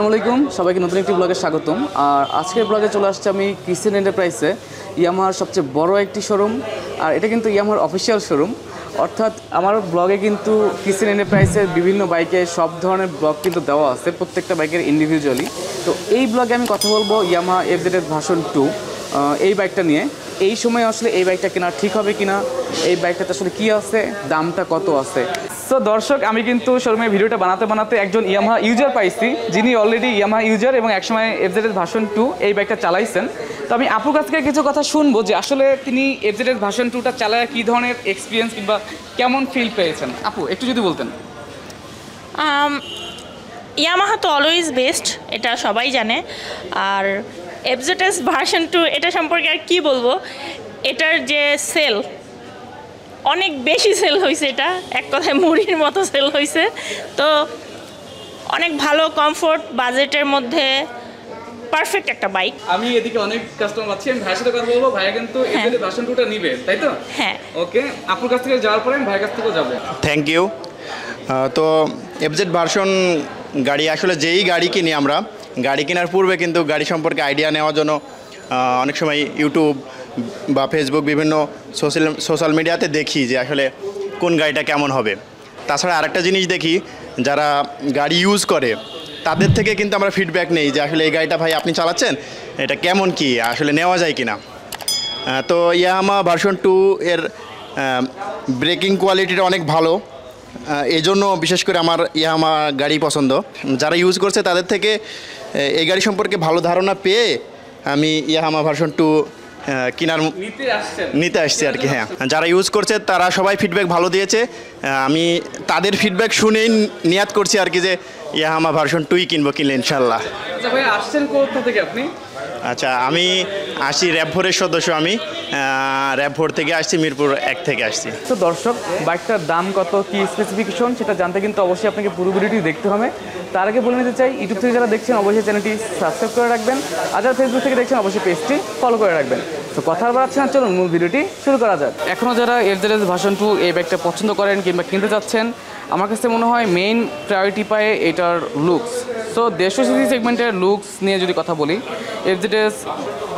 আসসালামু আলাইকুম। সবাইকে নতুন একটি ব্লগে স্বাগতম। আর আজকের ব্লগে চলে আসছে আমি কিসেন এন্টারপ্রাইসে ইয়ামাহার সবচেয়ে বড় একটি শোরুম আর এটা কিন্তু ইয়ামাহার অফিসিয়াল শোরুম অর্থাৎ আমার ব্লগে কিন্তু কিসেন এন্টারপ্রাইসের বিভিন্ন বাইকে সব ধরনের ব্লগ কিন্তু দেওয়া আছে, প্রত্যেকটা বাইকের ইন্ডিভিজুয়ালি তো এই ব্লগে আমি কথা বলব ইয়ামাহা এফজেডের ভাষণ টু এই বাইকটা নিয়ে। এই সময় আসলে এই বাইকটা কেনা ঠিক হবে কিনা, এই বাইকটাতে আসলে কি আছে, দামটা কত আছে? সো দর্শক, আমি কিন্তু শোরুমে ভিডিওটা বানাতে বানাতে একজন ইয়ামাহা ইউজার পাইছি। যিনি অলরেডি ইয়ামাহা ইউজার এবং একসময় এফজেড ভাষণ টু এই বাইকটা চালাইছেন। তো আমি আপুর কাছ থেকে কিছু কথা শুনব যে আসলে তিনি এফজেড ভাষণ টুটা চালায় কী ধরনের এক্সপিরিয়েন্স কিংবা কেমন ফিল পেয়েছেন? আপু, একটু যদি বলতেন। ইয়ামাহা তো অলওয়েজ বেস্ট এটা সবাই জানে। আর এফজেটেস ভার্সন টু এটা সম্পর্কে আর কী বলব? এটার যে সেল অনেক বেশি সেল হয়েছে এটা। এক কথায় মুড়ির মতো সেল হয়েছে তো অনেক ভালো কমফোর্ট বাজেটের মধ্যে পারফেক্ট একটা বাইক আমি এদিকে অনেক কাস্টমার পাচ্ছি আমি ভাইয়ের সাথে কথা বলব। ভাইয়া কিন্তু এফজেড ভাষণ টুটা নিবে তাই তো? হ্যাঁ। ওকে আপুর কাছ থেকে যাওয়ার পরে আমি ভাইয়ের কাছ থেকেও যাব। থ্যাংক ইউ তো এফজেড ভার্সন গাড়ি আসলে যেই গাড়ি কিনি আমরা গাড়ি কেনার পূর্বে কিন্তু গাড়ি সম্পর্কে আইডিয়া নেওয়ার জন্য অনেক সময় ইউটিউব বা ফেসবুক বিভিন্ন সোশ্যাল সোশ্যাল মিডিয়াতে দেখি যে আসলে কোন গাড়িটা কেমন হবে। তাছাড়া আরেকটা জিনিস দেখি, যারা গাড়ি ইউজ করে, তাদের থেকে কিন্তু আমরা ফিডব্যাক নেই যে আসলে এই গাড়িটা ভাই আপনি চালাচ্ছেন, এটা কেমন কি, আসলে নেওয়া যায় কি না তো ইয়াহামা ভার্সন টু এর ব্রেকিং কোয়ালিটিটা অনেক ভালো। এই জন্য বিশেষ করে আমার ইয়াহামা গাড়ি পছন্দ। যারা ইউজ করছে তাদের থেকে এই গাড়ি সম্পর্কে ভালো ধারণা পেয়ে আমি ইয়াহামা ভার্সন টু কেনার নিতে আসছি আর কি হ্যাঁ। যারা ইউজ করছে তারা সবাই ফিডব্যাক ভালো দিয়েছে। আমি তাদের ফিডব্যাক শুনেই নিয়াত করছি আর কি যে ইয়াহামা ভার্সন টুই কিনবো কিনলে ইনশাল্লাহ আচ্ছা আচ্ছা আমি আসি র্যাবভোরের সদস্য আমি র্যাবভোর থেকে আসছি মিরপুর এক থেকে আসছি। তো দর্শক বাইকটার দাম কত কি স্পেসিফিকেশন সেটা জানতে কিন্তু অবশ্যই আপনাকে পুরো ভিডিওটি দেখতে হবে। তার আগে বলে নিতে চাই ইউটিউব থেকে যারা দেখছেন অবশ্যই চ্যানেলটি সাবস্ক্রাইব করে রাখবেন। আর যারা ফেসবুক থেকে দেখছেন অবশ্যই পেজটি ফলো করে রাখবেন। তো কথা বাড়াচ্ছে না চলুন মূল ভিডিওটি শুরু করা যাক। এখনও যারা এফজেডএস ভাষণ টু এই বাইকটা পছন্দ করেন কিংবা কিনতে চাচ্ছেন আমার কাছে মনে হয় মেইন প্রায়োরিটি পায় এটার লুকস সো দেড়শো সিসি সেগমেন্টের লুকস নিয়ে যদি কথা বলি FZS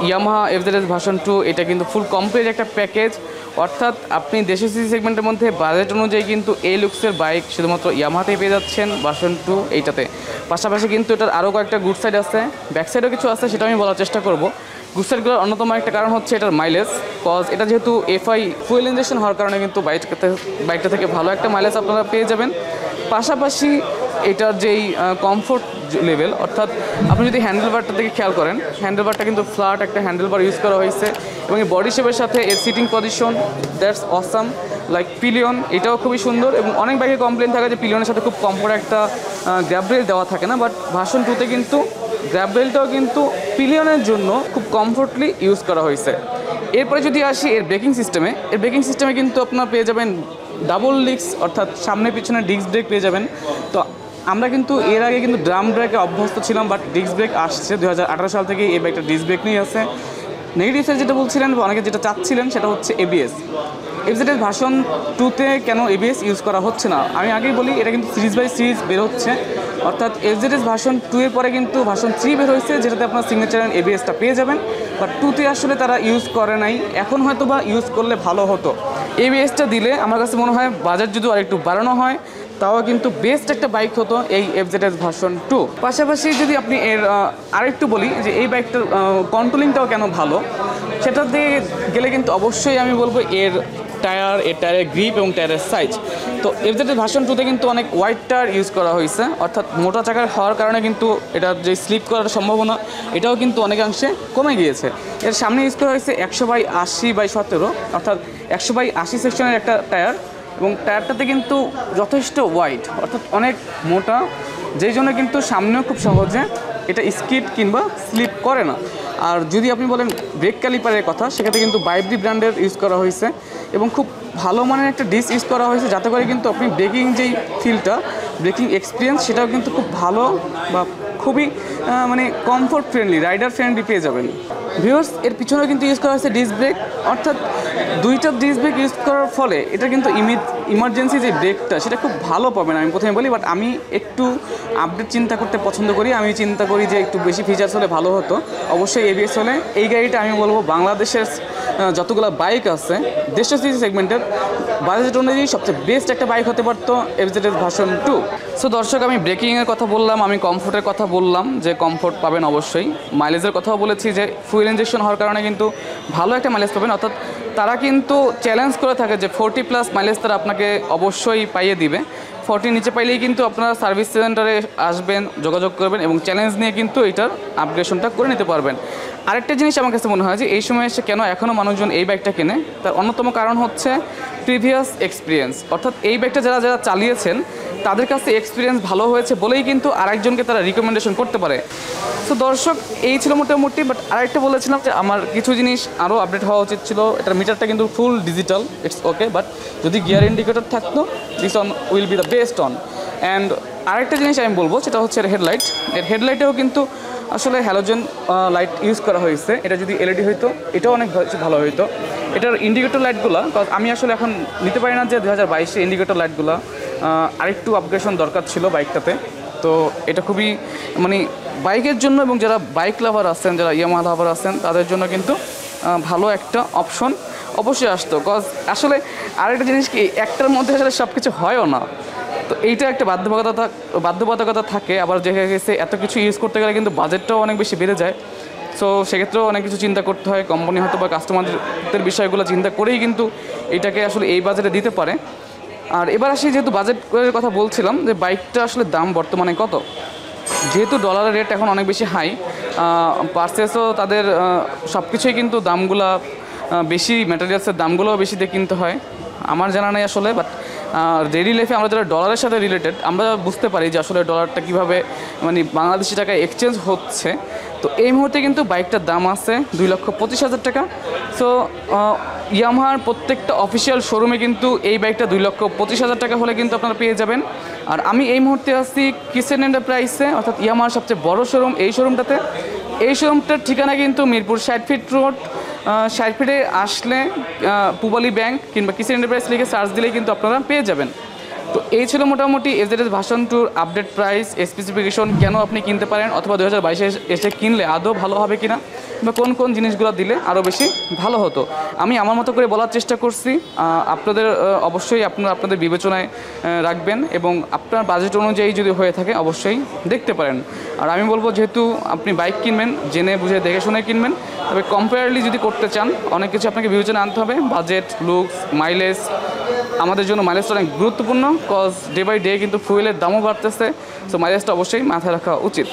Yamaha FZS version two এটা কিন্তু ফুল কমপ্লিট একটা প্যাকেজ অর্থাৎ আপনি দেশের সিসি সেগমেন্টের মধ্যে বাজেট অনুযায়ী কিন্তু এই লুকসের বাইক শুধুমাত্র ইয়ামাহাতেই পেয়ে যাচ্ছেন ভার্সন টু এইটাতে। পাশাপাশি কিন্তু এটার আরও কয়েকটা গুড সাইড আছে। ব্যাক সাইডও কিছু আছে, সেটা আমি বলার চেষ্টা করব। গুড সাইডগুলোর অন্যতম একটা কারণ হচ্ছে এটার মাইলেজ কজ এটা যেহেতু এফআই ফুয়েল ইঞ্জেকশন হওয়ার কারণে কিন্তু বাইকটাতে বাইকটা থেকে ভালো একটা মাইলেজ আপনারা পেয়ে যাবেন। পাশাপাশি এটার যেই কমফোর্ট লেভেল অর্থাৎ আপনি যদি হ্যান্ডেলবারটা থেকে খেয়াল করেন হ্যান্ডেলবারটা কিন্তু ফ্ল্যাট একটা হ্যান্ডেলবার ইউজ করা হয়েছে এবং এই বডি শেপের সাথে এর seating position that's awesome like pillion এটাও খুবই সুন্দর এবং অনেক বাইকে কমপ্লেন থাকে যে পিলিয়নের সাথে খুব কমফোর্ট একটা গ্র্যাব রেল দেওয়া থাকে না বাট ভাষণ টুতে কিন্তু গ্র্যাব রেলটাও কিন্তু পিলিয়নের জন্য খুব কমফোর্টলি ইউজ করা হয়েছে। এরপরে যদি আসি এর ব্রেকিং সিস্টেমে এর ব্রেকিং সিস্টেমে কিন্তু আপনার পেয়ে যাবেন ডাবল ডিস্ক অর্থাৎ সামনে পিছনে ডিস্ক ব্রেক পেয়ে যাবেন। তো আমরা কিন্তু এর আগে কিন্তু ড্রাম ব্রেকে অভ্যস্ত ছিলাম বাট ডিস্ক ব্রেক আসছে। দু হাজার আঠারো সাল থেকে এই বাইকটা ডিস্ক ব্রেক নিয়ে আসে নেগেটিভ সাইড যেটা বলছিলেন বা অনেকে যেটা চাচ্ছিলেন, সেটা হচ্ছে এবিএস এফজেডের ভার্সন টুতে কেন এবিএস ইউজ করা হচ্ছে না? আমি আগেই বলি, এটা কিন্তু সিরিজ বাই সিরিজ বের হচ্ছে। অর্থাৎ এফজেডএস ভার্সন টু এর পরে কিন্তু ভার্সন থ্রি বের হয়েছে, যেটাতে আপনার সিগনেচার অ্যান্ড এবিএসটা পেয়ে যাবেন। বাট টুতে আসলে তারা ইউজ করে নাই। এখন হয়তো বা ইউজ করলে ভালো হতো। এবিএসটা দিলে আমার কাছে মনে হয় বাজার যদি আরেকটু বাড়ানো হয় তাও কিন্তু বেস্ট একটা বাইক হতো এই এফজেডএস ভার্সন টু পাশাপাশি যদি আপনি এর আরেকটু বলি যে এই বাইকটার কন্ট্রোলিংটাও কেন ভালো? সেটাতে গেলে কিন্তু অবশ্যই আমি বলব এর টায়ার এর টায়ারের গ্রিপ এবং টায়ারের সাইজ তো এফজেডের ভার্সন টুতে কিন্তু অনেক হোয়াইট টায়ার ইউজ করা হয়েছে, অর্থাৎ মোটা চাকার হওয়ার কারণে কিন্তু এটার যে স্লিপ করার সম্ভাবনা, এটাও কিন্তু অনেকাংশে কমে গিয়েছে। এর সামনে ইউজ করা হয়েছে একশো বাই আশি বাই সতেরো, অর্থাৎ একশো বাই আশি সেকশনের একটা টায়ার এবং টায়ারটাতে কিন্তু যথেষ্ট ওয়াইড অর্থাৎ অনেক মোটা, যেই জন্য কিন্তু সামনেও খুব সহজে এটা স্কিড কিংবা স্লিপ করে না। আর যদি আপনি বলেন ব্রেক ক্যালিপারের কথা, সেক্ষেত্রে কিন্তু বাইবডি ব্র্যান্ডের ইউজ করা হয়েছে এবং খুব ভালো মানের একটা ডিস ইউজ করা হয়েছে, যাতে করে কিন্তু আপনি ব্রেকিং যেই ফিলটা ব্রেকিং এক্সপিরিয়েন্স সেটাও কিন্তু খুব ভালো বা খুবই মানে কমফোর্ট ফ্রেন্ডলি রাইডার ফ্রেন্ডলি পেয়ে যাবেন। ভিউয়ার্স এর পিছনেও কিন্তু ইউজ করা হয়েছে ডিস্ক ব্রেক অর্থাৎ দুইটা ডিস্ক ব্রেক ইউজ করার ফলে এটা কিন্তু ইমার্জেন্সি যে ব্রেকটা সেটা খুব ভালো পাবেন আমি প্রথমে বলি বাট আমি একটু আপডেট চিন্তা করতে পছন্দ করি। আমি চিন্তা করি যে একটু বেশি ফিচার্স হলে ভালো হতো। অবশ্যই এবিএস হলে এই গাড়িটা আমি বলব বাংলাদেশের যতগুলো বাইক আছে দেড়শো সিসি সেগমেন্টের বাজেট অনুযায়ী সবচেয়ে বেস্ট একটা বাইক হতে পারতো এফজেড ভার্সন টু সো দর্শক, আমি ব্রেকিংয়ের কথা বললাম, আমি কমফোর্টের কথা বললাম, যে কমফোর্ট পাবেন অবশ্যই। মাইলেজের কথাও বলেছি যে ফুয়েল ইঞ্জেকশন হওয়ার কারণে কিন্তু ভালো একটা মাইলেজ পাবেন। অর্থাৎ তারা কিন্তু চ্যালেঞ্জ করে থাকে যে ফোরটি প্লাস মাইলেজ তারা আপনাকে অবশ্যই পাইয়ে দিবে। ফোরটির নিচে পাইলেই কিন্তু আপনারা সার্ভিস সেন্টারে আসবেন, যোগাযোগ করবেন এবং চ্যালেঞ্জ নিয়ে কিন্তু এটার আপগ্রেশনটা করে নিতে পারবেন। আরেকটা জিনিস আমার কাছে মনে হয় যে এই সময় এসে কেন এখনও মানুষজন এই বাইকটা কেনে, তার অন্যতম কারণ হচ্ছে প্রিভিয়াস এক্সপিরিয়েন্স অর্থাৎ এই বাইকটা যারা যারা চালিয়েছেন তাদের কাছে এক্সপিরিয়েন্স ভালো হয়েছে বলেই কিন্তু আরেকজনকে তারা রিকমেন্ডেশন করতে পারে। তো দর্শক, এই ছিল মোটামুটি বাট আরেকটা বলেছিলাম যে আমার কিছু জিনিস আরও আপডেট হওয়া উচিত ছিল। এটার মিটারটা কিন্তু full digital it's okay but যদি গিয়ার ইন্ডিকেটর থাকতো this one will be the best one and আরেকটা জিনিস আমি বলব, সেটা হচ্ছে এর হেডলাইট এর হেডলাইটেও কিন্তু আসলে হ্যালোজেন লাইট ইউজ করা হয়েছে। এটা যদি এলইডি হইতো, এটাও অনেক ভালো হইতো। এটার ইন্ডিকেটর লাইটগুলো আমি আসলে এখন নিতে পারি না যে দু হাজার বাইশে ইন্ডিকেটর লাইটগুলো আরেকটু আপগ্রেশন দরকার ছিল বাইকটাতে তো এটা খুবই মানে বাইকের জন্য এবং যারা বাইক লাভার আছেন, যারা ইয়ামা লাভার আছেন, তাদের জন্য কিন্তু ভালো একটা অপশন অবশ্যই আসতো। কজ আসলে আরেকটা জিনিস কি, একটার মধ্যে আসলে সব কিছু হয়ও না। তো এইটা একটা বাধ্যবাধকতা বাধ্যবাধকতা থাকে। আবার দেখা গেছে, এত কিছু ইউজ করতে গেলে কিন্তু বাজেটটাও অনেক বেশি বেড়ে যায়। সো সেক্ষেত্রেও অনেক কিছু চিন্তা করতে হয়। কোম্পানি হয়তো বা কাস্টমারদের বিষয়গুলো চিন্তা করেই কিন্তু এটাকে আসলে এই বাজেটে দিতে পারে। আর এবার আসি যেহেতু বাজেটের কথা বলছিলাম, যে বাইকটা আসলে দাম বর্তমানে কত? যেহেতু ডলারের রেট এখন অনেক বেশি হাই পার্সেসও তাদের সব কিছুই কিন্তু দামগুলা বেশি ম্যাটেরিয়ালসের দামগুলোও বেশি দিয়ে কিনতে হয়। আমার জানা নেই আসলে বাট ডেইলি লাইফে আমরা যারা ডলারের সাথে রিলেটেড আমরা বুঝতে পারি যে আসলে ডলারটা কীভাবে মানে বাংলাদেশি টাকায় এক্সচেঞ্জ হচ্ছে। তো এই মুহূর্তে কিন্তু বাইকটার দাম আছে দুই লক্ষ পঁচিশ হাজার টাকা। সো ইয়ামাহার প্রত্যেকটা অফিসিয়াল শোরুমে কিন্তু এই বাইকটা দুই লক্ষ পঁচিশ হাজার টাকা হলে কিন্তু আপনারা পেয়ে যাবেন। আর আমি এই মুহূর্তে আসছি কিসেন এন্টারপ্রাইসে অর্থাৎ ইয়ামাহার সবচেয়ে বড় শোরুম এই শোরুমটাতে। এই শোরুমটার ঠিকানা কিন্তু মিরপুর ষাট ফিট রোড ষাট ফিটে আসলে পুবালি ব্যাংক কিংবা কিসেন এন্টারপ্রাইজ লিখে সার্চ দিলেই কিন্তু আপনারা পেয়ে যাবেন। তো এই ছিল মোটামুটি এজেডএস ভাষণ টুর আপডেট প্রাইস স্পেসিফিকেশন কেন আপনি কিনতে পারেন অথবা দু হাজার বাইশে এসে কিনলে আদৌ ভালো হবে কিনা বা কোন কোন জিনিসগুলো দিলে আরও বেশি ভালো হতো। আমি আমার মতো করে বলার চেষ্টা করছি আপনাদের অবশ্যই আপনারা আপনাদের বিবেচনায় রাখবেন এবং আপনার বাজেট অনুযায়ী যদি হয়ে থাকে অবশ্যই দেখতে পারেন। আর আমি বলব যেহেতু আপনি বাইক কিনবেন, জেনে বুঝে দেখে শুনে কিনবেন, তবে কম্পেয়ারলি যদি করতে চান, অনেক কিছু আপনাকে বিবেচনা আনতে হবে বাজেট লুকস মাইলেজ আমাদের জন্য মাইলেজটা অনেক গুরুত্বপূর্ণ কজ ডে বাই ডে কিন্তু ফুয়েলের দামও বাড়তেছে। সো মাইলেজটা অবশ্যই মাথায় রাখা উচিত।